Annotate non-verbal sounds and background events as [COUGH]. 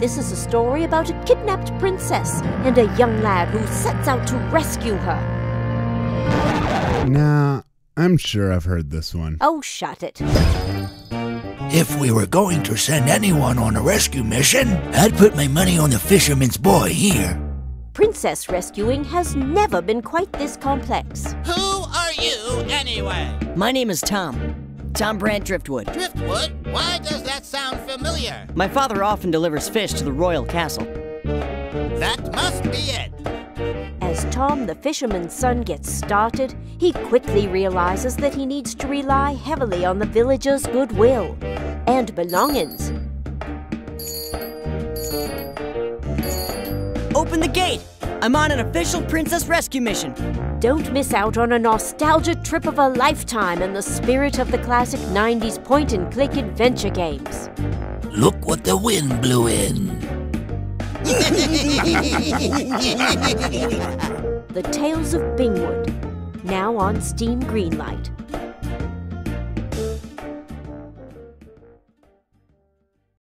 This is a story about a kidnapped princess and a young lad who sets out to rescue her. Nah, I'm sure I've heard this one. Oh, shut it. If we were going to send anyone on a rescue mission, I'd put my money on the fisherman's boy here. Princess rescuing has never been quite this complex. Who are you, anyway? My name is Tom. Tom Brant Driftwood. Driftwood? Why does that sound familiar? My father often delivers fish to the royal castle. That must be it. As Tom the fisherman's son gets started, he quickly realizes that he needs to rely heavily on the villagers' goodwill and belongings. Open the gate! I'm on an official princess rescue mission. Don't miss out on a nostalgia trip of a lifetime in the spirit of the classic 90s point and click adventure games. Look what the wind blew in. [LAUGHS] The Tales of Bingwood, now on Steam Greenlight.